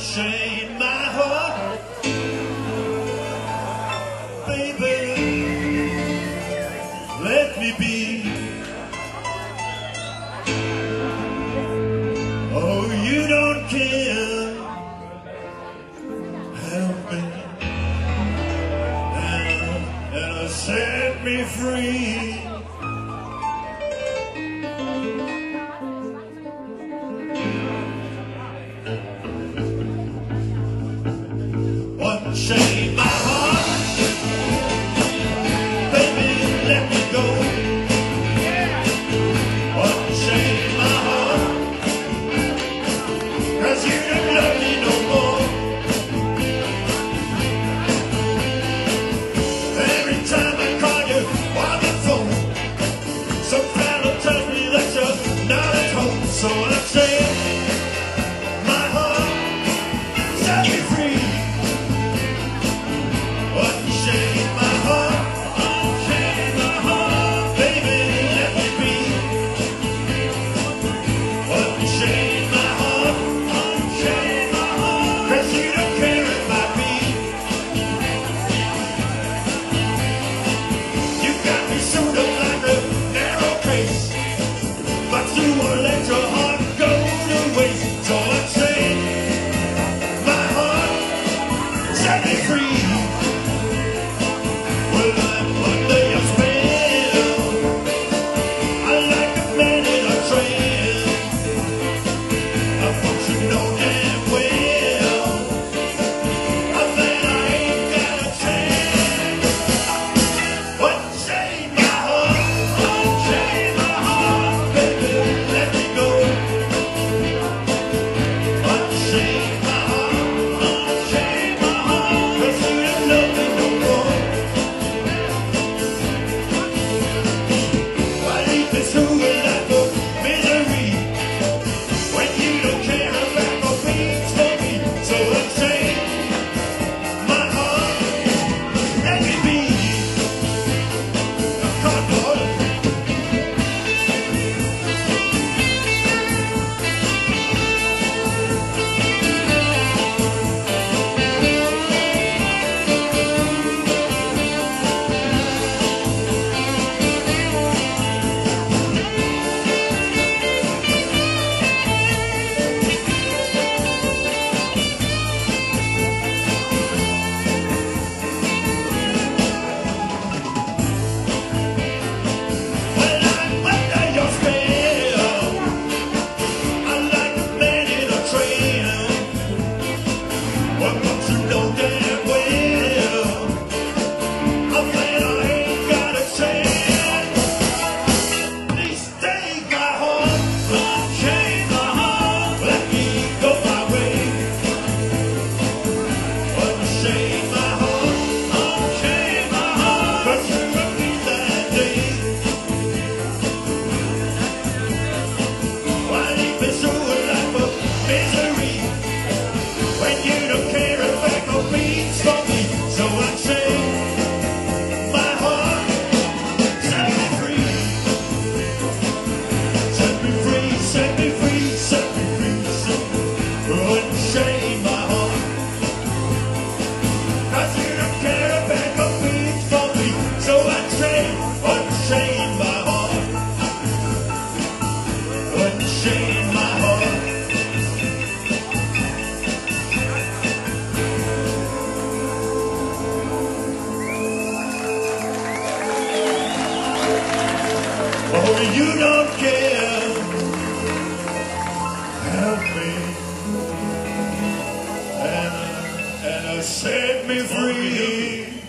shame my heart. Baby, let me be. Oh, you don't care. Help me. Now and set me free. shame. let your Oh, you don't care. Help me. And, and save me free.